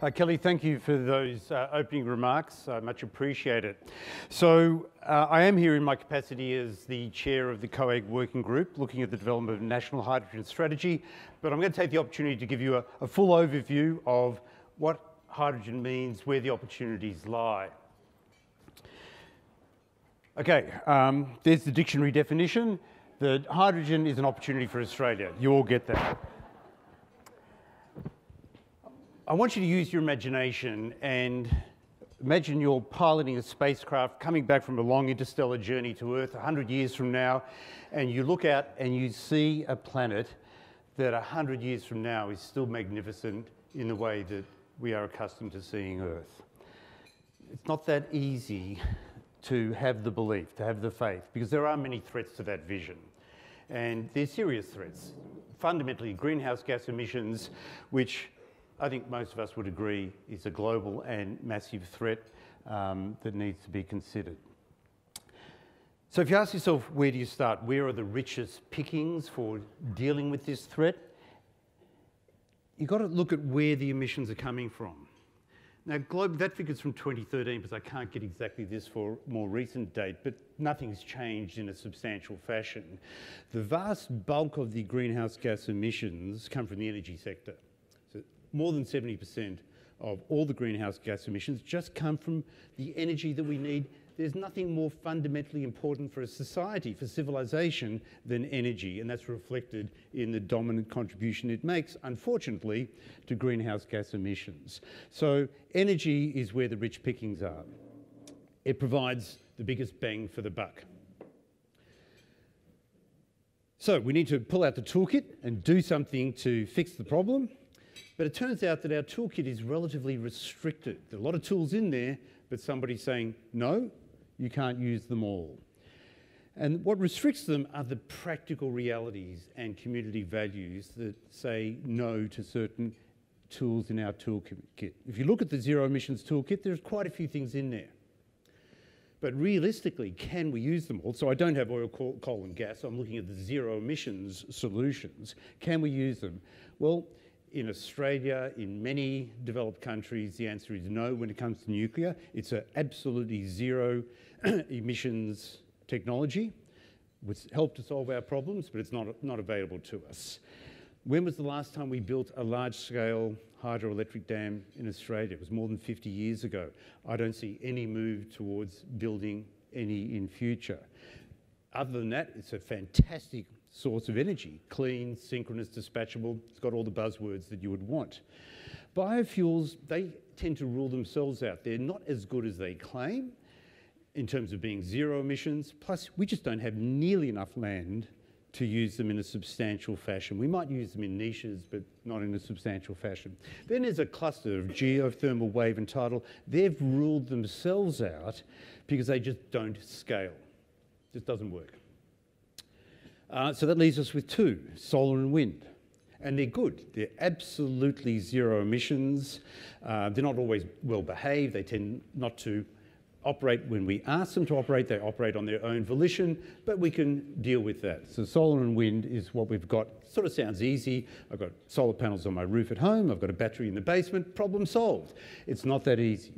Uh, Kelly, thank you for those uh, opening remarks. I much appreciate it. So, uh, I am here in my capacity as the chair of the COAG working group looking at the development of national hydrogen strategy, but I'm going to take the opportunity to give you a, a full overview of what hydrogen means, where the opportunities lie. Okay, um, there's the dictionary definition that hydrogen is an opportunity for Australia. You all get that. I want you to use your imagination and imagine you're piloting a spacecraft coming back from a long interstellar journey to Earth 100 years from now, and you look out and you see a planet that 100 years from now is still magnificent in the way that we are accustomed to seeing Earth. It's not that easy to have the belief, to have the faith, because there are many threats to that vision. And they're serious threats. Fundamentally, greenhouse gas emissions, which I think most of us would agree is a global and massive threat um, that needs to be considered. So if you ask yourself, where do you start? Where are the richest pickings for dealing with this threat? You've got to look at where the emissions are coming from. Now, global, that figure's from 2013 because I can't get exactly this for more recent date, but nothing's changed in a substantial fashion. The vast bulk of the greenhouse gas emissions come from the energy sector more than 70% of all the greenhouse gas emissions just come from the energy that we need. There's nothing more fundamentally important for a society, for civilization, than energy, and that's reflected in the dominant contribution it makes, unfortunately, to greenhouse gas emissions. So, energy is where the rich pickings are. It provides the biggest bang for the buck. So, we need to pull out the toolkit and do something to fix the problem. But it turns out that our toolkit is relatively restricted. There are a lot of tools in there, but somebody's saying, no, you can't use them all. And what restricts them are the practical realities and community values that say no to certain tools in our toolkit. If you look at the zero emissions toolkit, there's quite a few things in there. But realistically, can we use them all? So I don't have oil, coal, and gas. I'm looking at the zero emissions solutions. Can we use them? Well, in Australia, in many developed countries, the answer is no when it comes to nuclear. It's an absolutely zero emissions technology, which helped to solve our problems, but it's not, not available to us. When was the last time we built a large-scale hydroelectric dam in Australia? It was more than 50 years ago. I don't see any move towards building any in future. Other than that, it's a fantastic source of energy clean, synchronous, dispatchable. It's got all the buzzwords that you would want. Biofuels, they tend to rule themselves out. They're not as good as they claim in terms of being zero emissions. Plus, we just don't have nearly enough land to use them in a substantial fashion. We might use them in niches, but not in a substantial fashion. Then there's a cluster of geothermal, wave and tidal. They've ruled themselves out because they just don't scale. It just doesn't work. Uh, so that leaves us with two, solar and wind. And they're good. They're absolutely zero emissions. Uh, they're not always well behaved. They tend not to operate when we ask them to operate. They operate on their own volition, but we can deal with that. So solar and wind is what we've got. Sort of sounds easy. I've got solar panels on my roof at home. I've got a battery in the basement. Problem solved. It's not that easy.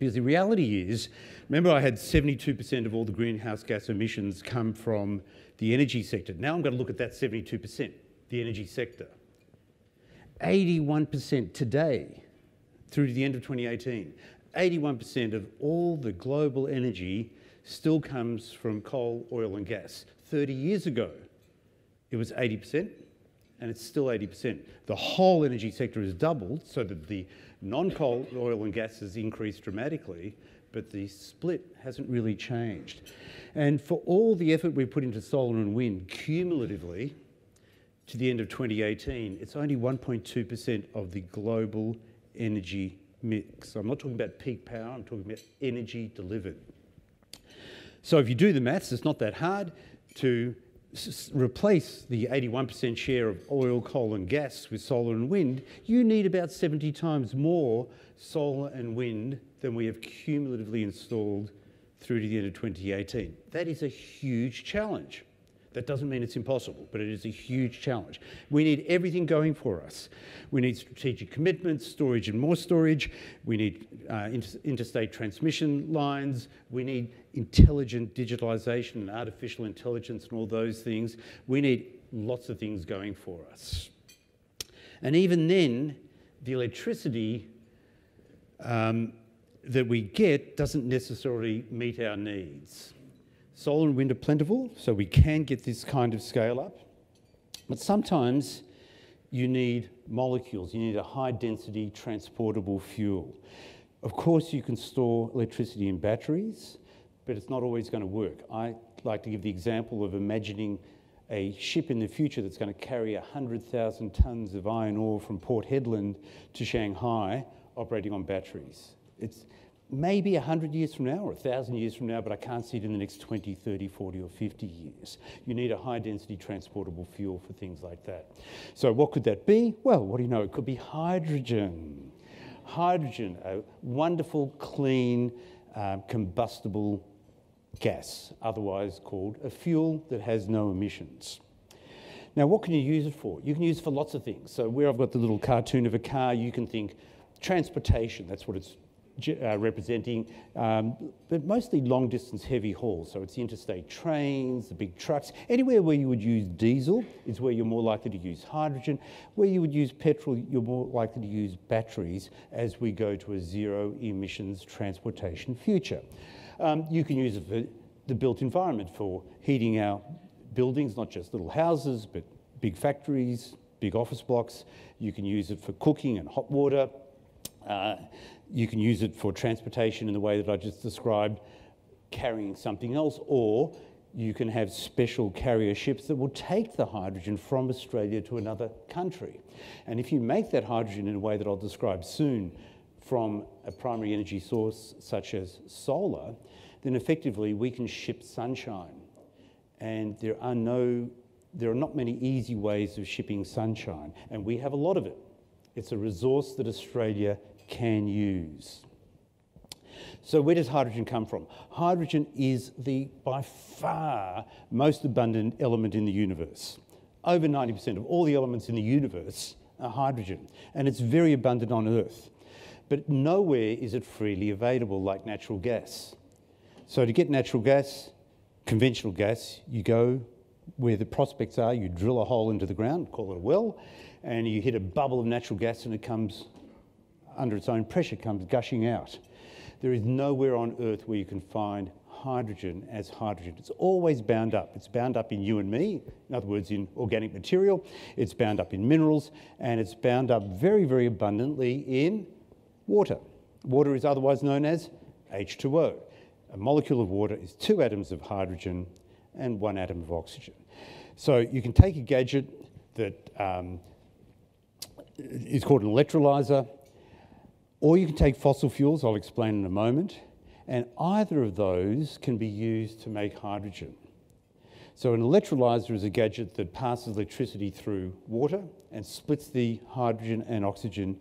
Because the reality is, remember I had 72% of all the greenhouse gas emissions come from the energy sector. Now I'm going to look at that 72%, the energy sector. 81% today, through to the end of 2018, 81% of all the global energy still comes from coal, oil, and gas. 30 years ago, it was 80%, and it's still 80%. The whole energy sector has doubled so that the non-coal oil and gas has increased dramatically, but the split hasn't really changed. And for all the effort we've put into solar and wind, cumulatively, to the end of 2018, it's only 1.2% of the global energy mix. I'm not talking about peak power, I'm talking about energy delivered. So if you do the maths, it's not that hard to replace the 81% share of oil, coal and gas with solar and wind, you need about 70 times more solar and wind than we have cumulatively installed through to the end of 2018. That is a huge challenge. That doesn't mean it's impossible, but it is a huge challenge. We need everything going for us. We need strategic commitments, storage and more storage. We need uh, inter interstate transmission lines. We need intelligent digitalisation and artificial intelligence and all those things. We need lots of things going for us. And even then, the electricity um, that we get doesn't necessarily meet our needs. Solar and wind are plentiful, so we can get this kind of scale up. But sometimes you need molecules, you need a high density transportable fuel. Of course, you can store electricity in batteries, but it's not always going to work. I like to give the example of imagining a ship in the future that's going to carry 100,000 tonnes of iron ore from Port Hedland to Shanghai operating on batteries. It's maybe 100 years from now or 1,000 years from now, but I can't see it in the next 20, 30, 40 or 50 years. You need a high density transportable fuel for things like that. So what could that be? Well, what do you know? It could be hydrogen. Hydrogen, a wonderful, clean, um, combustible gas, otherwise called a fuel that has no emissions. Now, what can you use it for? You can use it for lots of things. So, where I've got the little cartoon of a car, you can think transportation, that's what it's uh, representing, um, but mostly long distance heavy haul. So it's interstate trains, the big trucks. Anywhere where you would use diesel is where you're more likely to use hydrogen. Where you would use petrol, you're more likely to use batteries as we go to a zero emissions transportation future. Um, you can use it for the built environment for heating our buildings, not just little houses, but big factories, big office blocks. You can use it for cooking and hot water. Uh, you can use it for transportation in the way that I just described, carrying something else, or you can have special carrier ships that will take the hydrogen from Australia to another country. And if you make that hydrogen in a way that I'll describe soon from a primary energy source such as solar, then effectively we can ship sunshine. And there are no there are not many easy ways of shipping sunshine, and we have a lot of it. It's a resource that Australia can use. So, where does hydrogen come from? Hydrogen is the by far most abundant element in the universe. Over 90% of all the elements in the universe are hydrogen, and it's very abundant on Earth. But nowhere is it freely available like natural gas. So, to get natural gas, conventional gas, you go where the prospects are, you drill a hole into the ground, call it a well, and you hit a bubble of natural gas and it comes under its own pressure comes gushing out. There is nowhere on Earth where you can find hydrogen as hydrogen. It's always bound up. It's bound up in you and me, in other words, in organic material. It's bound up in minerals, and it's bound up very, very abundantly in water. Water is otherwise known as H2O. A molecule of water is two atoms of hydrogen and one atom of oxygen. So you can take a gadget that um, is called an electrolyzer, or you can take fossil fuels, I'll explain in a moment, and either of those can be used to make hydrogen. So an electrolyzer is a gadget that passes electricity through water and splits the hydrogen and oxygen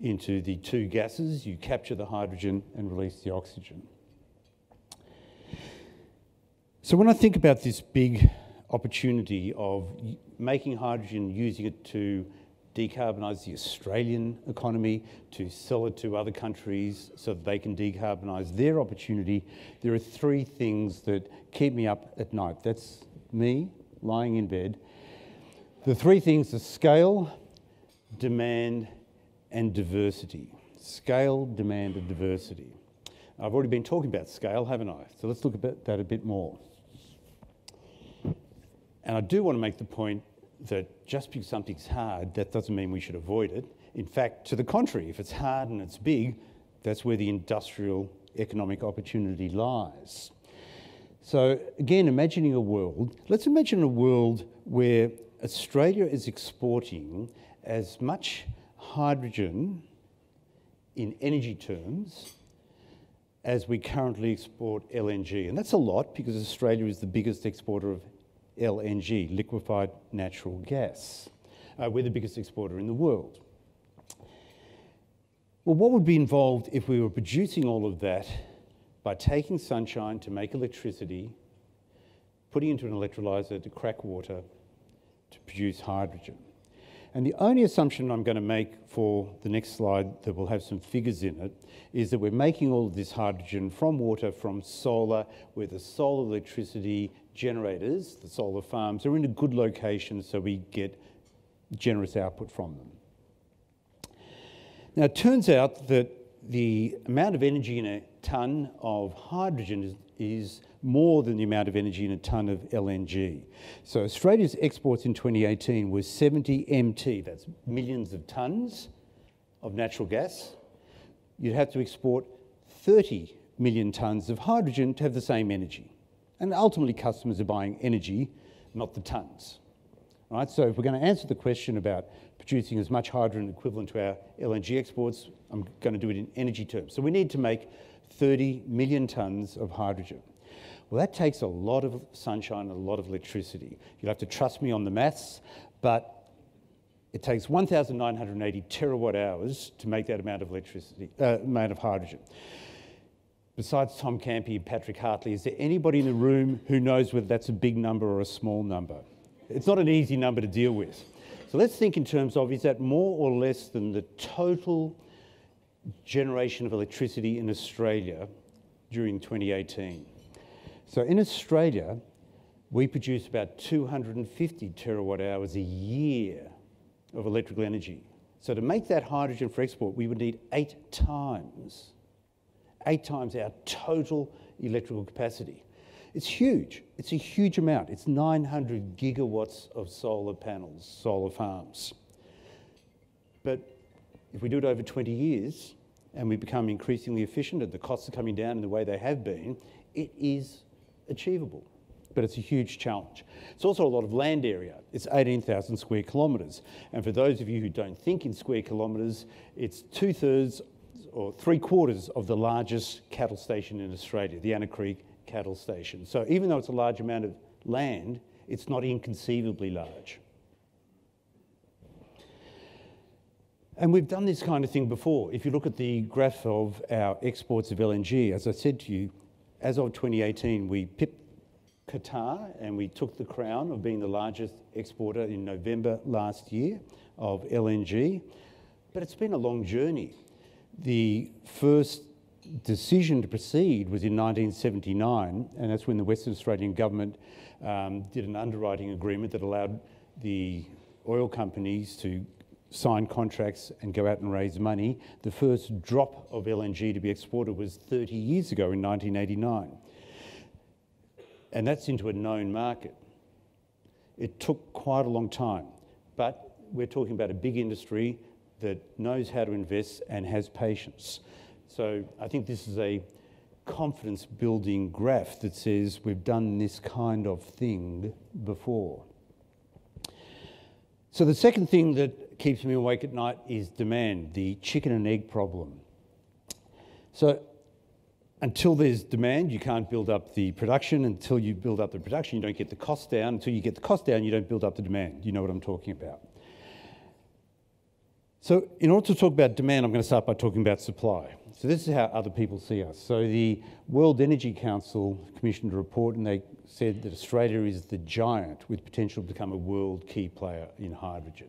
into the two gases. You capture the hydrogen and release the oxygen. So when I think about this big opportunity of making hydrogen, using it to decarbonise the Australian economy, to sell it to other countries so that they can decarbonise their opportunity, there are three things that keep me up at night. That's me lying in bed. The three things are scale, demand, and diversity. Scale, demand, and diversity. I've already been talking about scale, haven't I? So let's look at that a bit more. And I do want to make the point that just because something's hard, that doesn't mean we should avoid it. In fact, to the contrary, if it's hard and it's big, that's where the industrial economic opportunity lies. So, again, imagining a world, let's imagine a world where Australia is exporting as much hydrogen in energy terms as we currently export LNG. And that's a lot because Australia is the biggest exporter of LNG, liquefied natural gas. Uh, we're the biggest exporter in the world. Well, what would be involved if we were producing all of that by taking sunshine to make electricity, putting into an electrolyser to crack water to produce hydrogen. And the only assumption I'm going to make for the next slide that will have some figures in it is that we're making all of this hydrogen from water from solar, where the solar electricity generators, the solar farms, are in a good location so we get generous output from them. Now, it turns out that the amount of energy in a tonne of hydrogen is, is more than the amount of energy in a tonne of LNG. So Australia's exports in 2018 was 70 MT, that's millions of tonnes of natural gas. You'd have to export 30 million tonnes of hydrogen to have the same energy. And ultimately customers are buying energy, not the tonnes. Right, so if we're going to answer the question about producing as much hydrogen equivalent to our LNG exports, I'm going to do it in energy terms. So we need to make 30 million tonnes of hydrogen. Well, that takes a lot of sunshine and a lot of electricity. You'll have to trust me on the maths, but it takes 1,980 terawatt hours to make that amount of electricity, uh, amount of hydrogen. Besides Tom Campy and Patrick Hartley, is there anybody in the room who knows whether that's a big number or a small number? It's not an easy number to deal with. So let's think in terms of is that more or less than the total generation of electricity in Australia during 2018? So in Australia, we produce about 250 terawatt hours a year of electrical energy. So to make that hydrogen for export, we would need eight times, eight times our total electrical capacity. It's huge. It's a huge amount. It's 900 gigawatts of solar panels, solar farms. But if we do it over 20 years and we become increasingly efficient and the costs are coming down in the way they have been, it is achievable, but it's a huge challenge. It's also a lot of land area. It's 18,000 square kilometres. And for those of you who don't think in square kilometres, it's two thirds or three quarters of the largest cattle station in Australia, the Anna Creek cattle station. So even though it's a large amount of land, it's not inconceivably large. And we've done this kind of thing before. If you look at the graph of our exports of LNG, as I said to you, as of 2018, we pipped Qatar and we took the crown of being the largest exporter in November last year of LNG. But it's been a long journey. The first decision to proceed was in 1979, and that's when the Western Australian government um, did an underwriting agreement that allowed the oil companies to sign contracts and go out and raise money. The first drop of LNG to be exported was 30 years ago in 1989. And that's into a known market. It took quite a long time, but we're talking about a big industry that knows how to invest and has patience. So I think this is a confidence building graph that says we've done this kind of thing before. So the second thing that keeps me awake at night is demand, the chicken and egg problem. So until there's demand, you can't build up the production. Until you build up the production, you don't get the cost down. Until you get the cost down, you don't build up the demand. You know what I'm talking about. So in order to talk about demand, I'm going to start by talking about supply. So this is how other people see us. So the World Energy Council commissioned a report and they said that Australia is the giant with potential to become a world key player in hydrogen.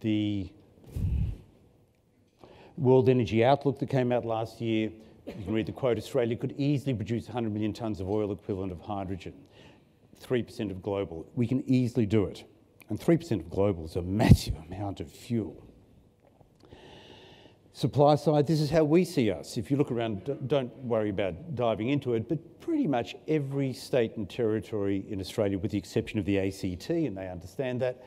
The World Energy Outlook that came out last year, you can read the quote, Australia could easily produce 100 million tonnes of oil equivalent of hydrogen, 3% of global. We can easily do it. And 3% of global is a massive amount of fuel. Supply side, this is how we see us. If you look around, don't worry about diving into it, but pretty much every state and territory in Australia, with the exception of the ACT, and they understand that,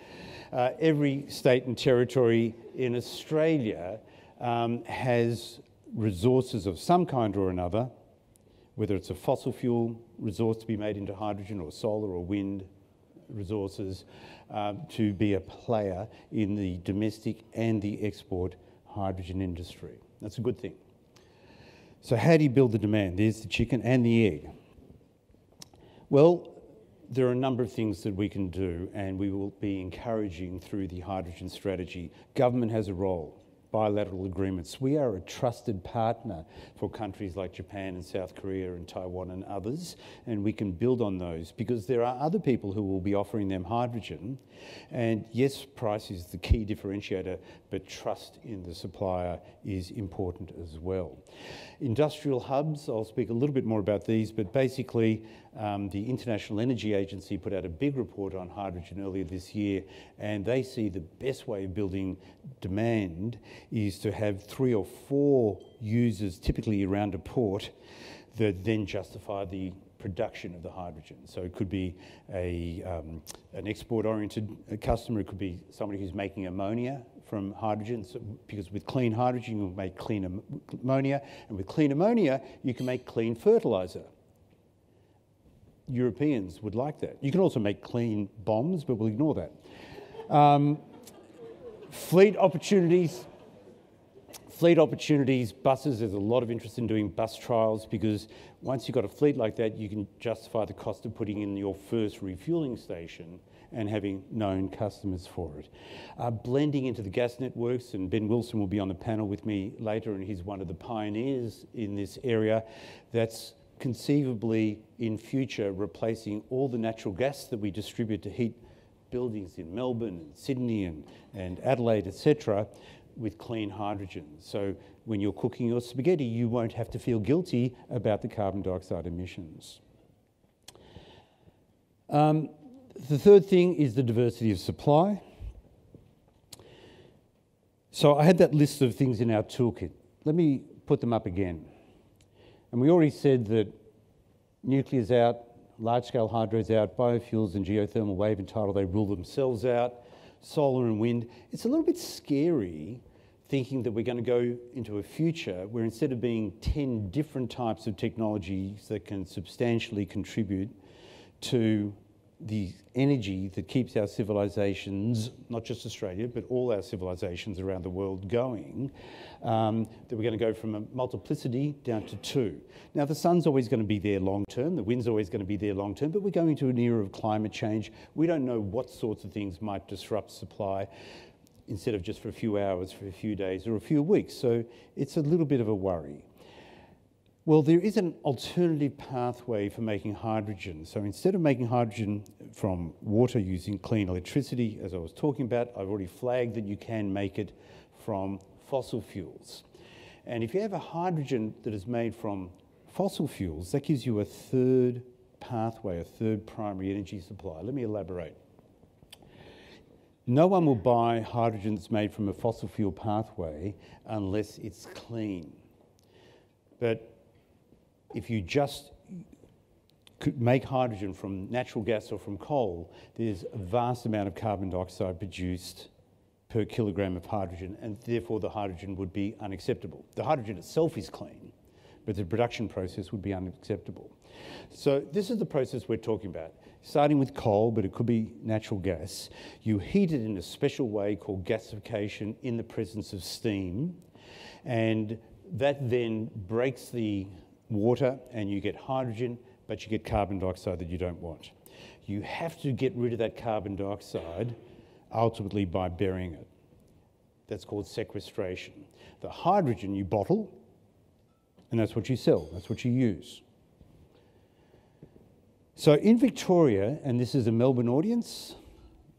uh, every state and territory in Australia um, has resources of some kind or another, whether it's a fossil fuel resource to be made into hydrogen or solar or wind resources, uh, to be a player in the domestic and the export hydrogen industry. That's a good thing. So, how do you build the demand? There's the chicken and the egg. Well, there are a number of things that we can do, and we will be encouraging through the hydrogen strategy. Government has a role. bilateral agreements. We are a trusted partner for countries like Japan and South Korea and Taiwan and others, and we can build on those because there are other people who will be offering them hydrogen. And yes, price is the key differentiator, but trust in the supplier is important as well. Industrial hubs, I'll speak a little bit more about these, but basically um, the International Energy Agency put out a big report on hydrogen earlier this year, and they see the best way of building demand is to have three or four users, typically around a port, that then justify the production of the hydrogen. So it could be a, um, an export-oriented customer, it could be somebody who's making ammonia from hydrogen, so, because with clean hydrogen you can make clean ammonia, and with clean ammonia you can make clean fertilizer. Europeans would like that. You can also make clean bombs, but we'll ignore that. Um, fleet opportunities. Fleet opportunities, buses, there's a lot of interest in doing bus trials because once you've got a fleet like that, you can justify the cost of putting in your first refueling station and having known customers for it. Uh, blending into the gas networks, and Ben Wilson will be on the panel with me later, and he's one of the pioneers in this area. That's conceivably in future replacing all the natural gas that we distribute to heat buildings in Melbourne and Sydney and, and Adelaide, etc., with clean hydrogen. So when you're cooking your spaghetti, you won't have to feel guilty about the carbon dioxide emissions. Um, the third thing is the diversity of supply. So I had that list of things in our toolkit. Let me put them up again. And we already said that nuclear's out, large-scale hydro's out, biofuels and geothermal wave and tidal, they rule themselves out, solar and wind. It's a little bit scary thinking that we're going to go into a future where instead of being 10 different types of technologies that can substantially contribute to the energy that keeps our civilizations, not just Australia, but all our civilizations around the world going, um, that we're going to go from a multiplicity down to two. Now, the sun's always going to be there long term, the wind's always going to be there long term, but we're going to an era of climate change. We don't know what sorts of things might disrupt supply instead of just for a few hours, for a few days, or a few weeks. So it's a little bit of a worry. Well, there is an alternative pathway for making hydrogen. So instead of making hydrogen from water using clean electricity, as I was talking about, I've already flagged that you can make it from fossil fuels. And if you have a hydrogen that is made from fossil fuels, that gives you a third pathway, a third primary energy supply. Let me elaborate. No one will buy hydrogen that's made from a fossil fuel pathway unless it's clean. But if you just make hydrogen from natural gas or from coal, there's a vast amount of carbon dioxide produced per kilogram of hydrogen, and therefore the hydrogen would be unacceptable. The hydrogen itself is clean, but the production process would be unacceptable. So this is the process we're talking about. Starting with coal, but it could be natural gas. You heat it in a special way called gasification in the presence of steam, and that then breaks the water and you get hydrogen, but you get carbon dioxide that you don't want. You have to get rid of that carbon dioxide ultimately by burying it. That's called sequestration. The hydrogen you bottle, and that's what you sell, that's what you use. So in Victoria, and this is a Melbourne audience,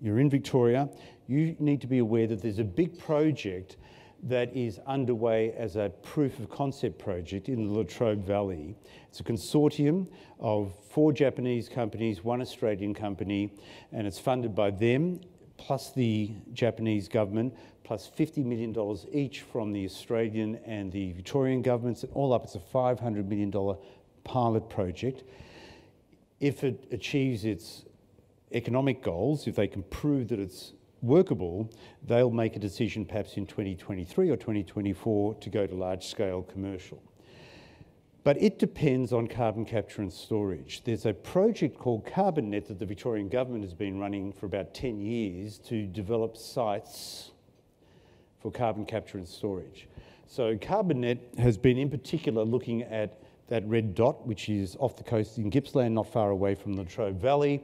you're in Victoria, you need to be aware that there's a big project that is underway as a proof of concept project in the Latrobe Valley. It's a consortium of four Japanese companies, one Australian company, and it's funded by them, plus the Japanese government, plus $50 million each from the Australian and the Victorian governments. And all up, it's a $500 million pilot project. If it achieves its economic goals, if they can prove that it's workable, they'll make a decision perhaps in 2023 or 2024 to go to large scale commercial. But it depends on carbon capture and storage. There's a project called CarbonNet that the Victorian government has been running for about 10 years to develop sites for carbon capture and storage. So CarbonNet has been in particular looking at that red dot, which is off the coast in Gippsland, not far away from the Latrobe Valley,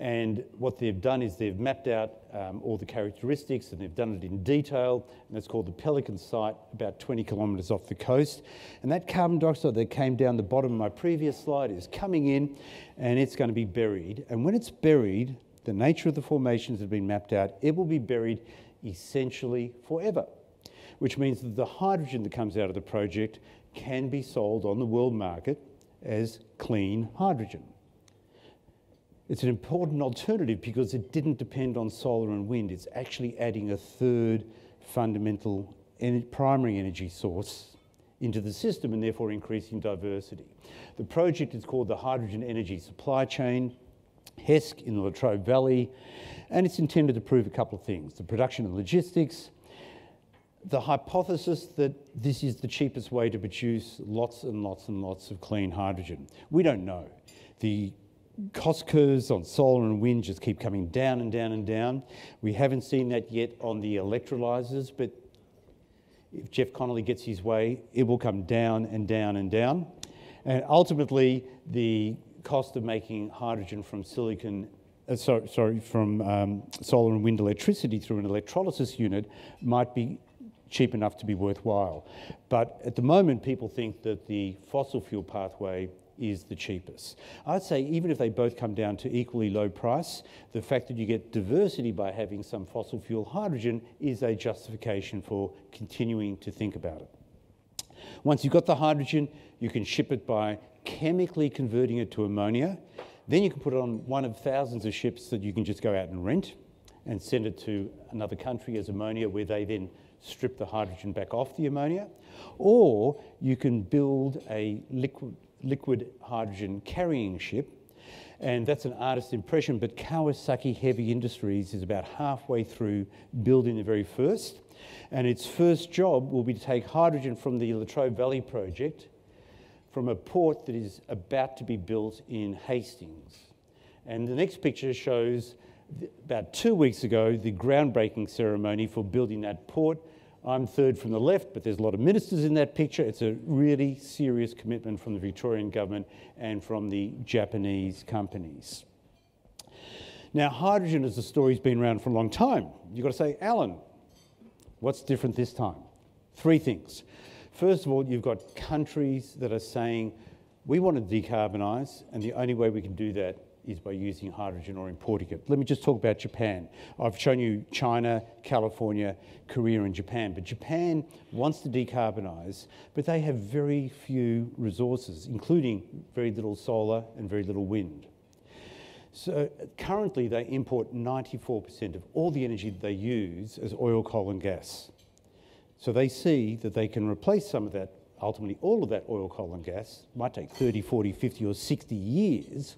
And what they've done is they've mapped out um, all the characteristics and they've done it in detail. And it's called the Pelican site, about 20 kilometres off the coast. And that carbon dioxide that came down the bottom of my previous slide is coming in and it's going to be buried. And when it's buried, the nature of the formations that have been mapped out, it will be buried essentially forever, which means that the hydrogen that comes out of the project can be sold on the world market as clean hydrogen. It's an important alternative because it didn't depend on solar and wind. It's actually adding a third fundamental primary energy source into the system and therefore increasing diversity. The project is called the Hydrogen Energy Supply Chain, HESC in the Latrobe Valley, and it's intended to prove a couple of things the production and logistics, the hypothesis that this is the cheapest way to produce lots and lots and lots of clean hydrogen. We don't know. The cost curves on solar and wind just keep coming down and down and down. We haven't seen that yet on the electrolyzers, but if Jeff Connolly gets his way, it will come down and down and down. And ultimately, the cost of making hydrogen from silicon, uh, sorry, sorry, from um, solar and wind electricity through an electrolysis unit might be cheap enough to be worthwhile. But at the moment, people think that the fossil fuel pathway is the cheapest. I'd say even if they both come down to equally low price, the fact that you get diversity by having some fossil fuel hydrogen is a justification for continuing to think about it. Once you've got the hydrogen, you can ship it by chemically converting it to ammonia. Then you can put it on one of thousands of ships that you can just go out and rent and send it to another country as ammonia, where they then strip the hydrogen back off the ammonia. Or you can build a liquid liquid hydrogen carrying ship. And that's an artist's impression, but Kawasaki Heavy Industries is about halfway through building the very first. And its first job will be to take hydrogen from the Latrobe Valley project from a port that is about to be built in Hastings. And the next picture shows about two weeks ago the groundbreaking ceremony for building that port I'm third from the left, but there's a lot of ministers in that picture. It's a really serious commitment from the Victorian government and from the Japanese companies. Now, hydrogen as a story's been around for a long time. You've got to say, Alan, what's different this time? Three things. First of all, you've got countries that are saying, we want to decarbonise, and the only way we can do that is by using hydrogen or importing it. Let me just talk about Japan. I've shown you China, California, Korea, and Japan. But Japan wants to decarbonise, but they have very few resources, including very little solar and very little wind. So currently, they import 94% of all the energy that they use as oil, coal, and gas. So they see that they can replace some of that ultimately all of that oil, coal and gas might take 30, 40, 50 or 60 years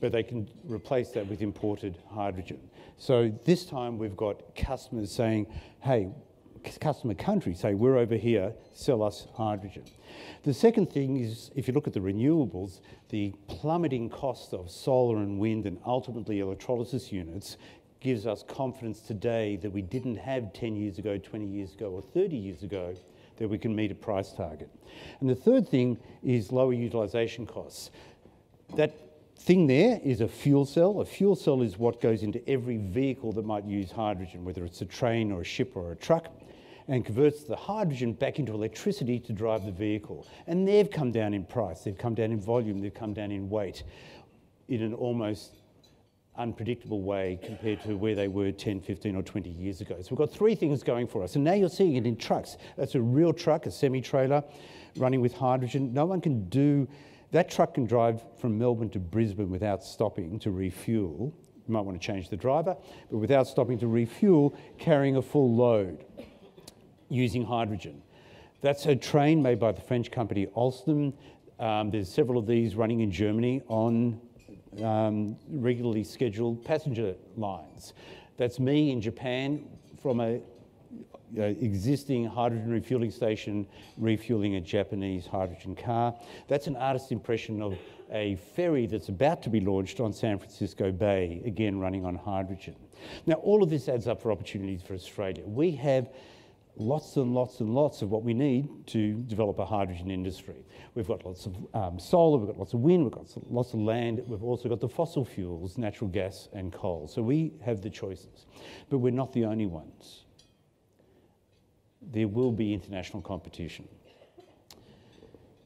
but they can replace that with imported hydrogen. So this time we've got customers saying, hey, customer country say, we're over here, sell us hydrogen. The second thing is, if you look at the renewables, the plummeting cost of solar and wind and ultimately electrolysis units gives us confidence today that we didn't have 10 years ago, 20 years ago, or 30 years ago that we can meet a price target. And the third thing is lower utilisation costs. That thing there is a fuel cell. A fuel cell is what goes into every vehicle that might use hydrogen, whether it's a train or a ship or a truck, and converts the hydrogen back into electricity to drive the vehicle. And they've come down in price, they've come down in volume, they've come down in weight in an almost unpredictable way compared to where they were 10, 15, or 20 years ago. So we've got three things going for us. And now you're seeing it in trucks. That's a real truck, a semi trailer running with hydrogen. No one can do that truck can drive from Melbourne to Brisbane without stopping to refuel. You might want to change the driver, but without stopping to refuel, carrying a full load using hydrogen. That's a train made by the French company Alstom. Um, there's several of these running in Germany on um, regularly scheduled passenger lines. That's me in Japan from a existing hydrogen refueling station refueling a Japanese hydrogen car. That's an artist's impression of a ferry that's about to be launched on San Francisco Bay, again running on hydrogen. Now, all of this adds up for opportunities for Australia. We have lots and lots and lots of what we need to develop a hydrogen industry. We've got lots of um, solar, we've got lots of wind, we've got lots of land, we've also got the fossil fuels, natural gas and coal. So we have the choices. But we're not the only ones. There will be international competition.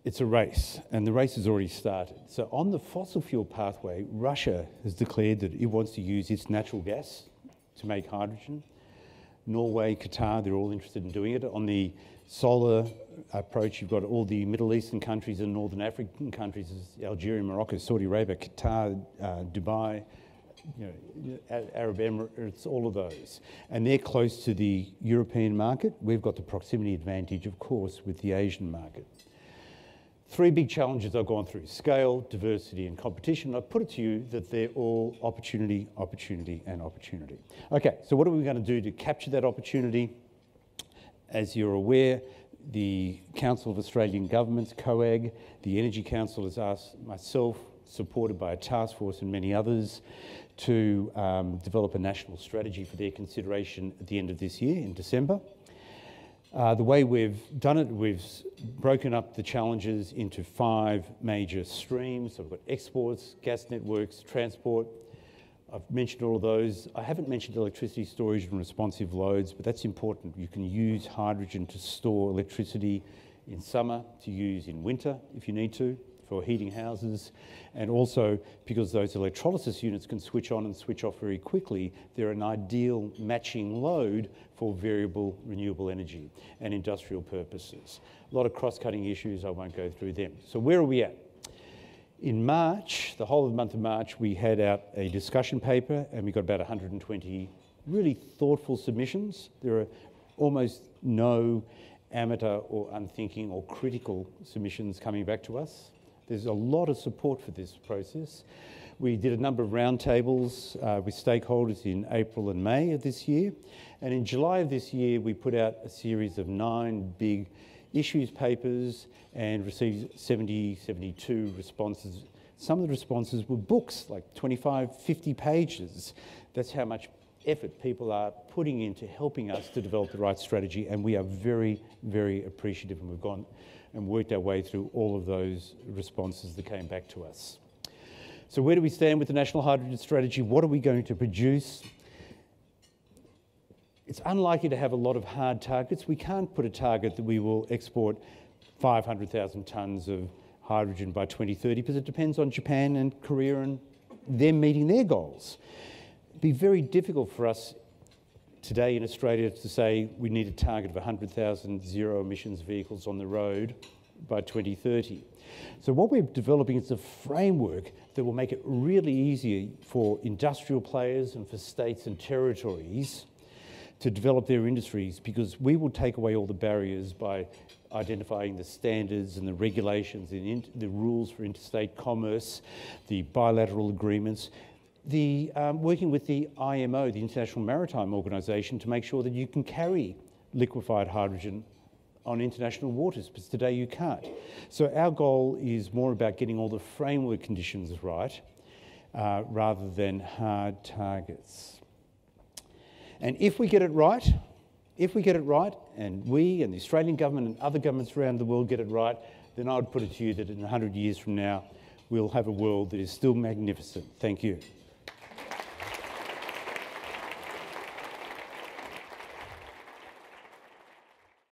It's a race, and the race has already started. So, on the fossil fuel pathway, Russia has declared that it wants to use its natural gas to make hydrogen. Norway, Qatar, they're all interested in doing it. On the solar approach, you've got all the Middle Eastern countries and Northern African countries, Algeria, Morocco, Saudi Arabia, Qatar, uh, Dubai, you know, Arab Emirates, all of those. And they're close to the European market. We've got the proximity advantage, of course, with the Asian market. Three big challenges I've gone through scale, diversity, and competition. I put it to you that they're all opportunity, opportunity, and opportunity. Okay, so what are we going to do to capture that opportunity? As you're aware, the Council of Australian Governments, COAG, the Energy Council has asked myself, supported by a task force and many others, to um, develop a national strategy for their consideration at the end of this year in December. Uh, the way we've done it, we've broken up the challenges into five major streams. So we've got exports, gas networks, transport. I've mentioned all of those. I haven't mentioned electricity storage and responsive loads, but that's important. You can use hydrogen to store electricity in summer, to use in winter if you need to for heating houses. And also, because those electrolysis units can switch on and switch off very quickly, they're an ideal matching load for variable renewable energy and industrial purposes. A lot of cross-cutting issues, I won't go through them. So where are we at? In March, the whole of the month of March, we had out a discussion paper and we got about 120 really thoughtful submissions. There are almost no amateur or unthinking or critical submissions coming back to us. There's a lot of support for this process. We did a number of roundtables uh, with stakeholders in April and May of this year. And in July of this year, we put out a series of nine big issues papers and received 70, 72 responses. Some of the responses were books, like 25, 50 pages. That's how much effort people are putting into helping us to develop the right strategy, and we are very, very appreciative, and we've gone and worked our way through all of those responses that came back to us. So, where do we stand with the National Hydrogen Strategy? What are we going to produce? It's unlikely to have a lot of hard targets. We can't put a target that we will export 500,000 tonnes of hydrogen by 2030 because it depends on Japan and Korea and them meeting their goals. It'd be very difficult for us today in Australia to say we need a target of 100,000 zero emissions vehicles on the road by 2030. So what we're developing is a framework that will make it really easy for industrial players and for states and territories to develop their industries because we will take away all the barriers by identifying the standards and the regulations and the rules for interstate commerce, the bilateral agreements, the, um, working with the IMO, the International Maritime Organization, to make sure that you can carry liquefied hydrogen on international waters, because today you can't. So our goal is more about getting all the framework conditions right uh, rather than hard targets. And if we get it right, if we get it right, and we and the Australian government and other governments around the world get it right, then I would put it to you that in 100 years from now, we'll have a world that is still magnificent. Thank you.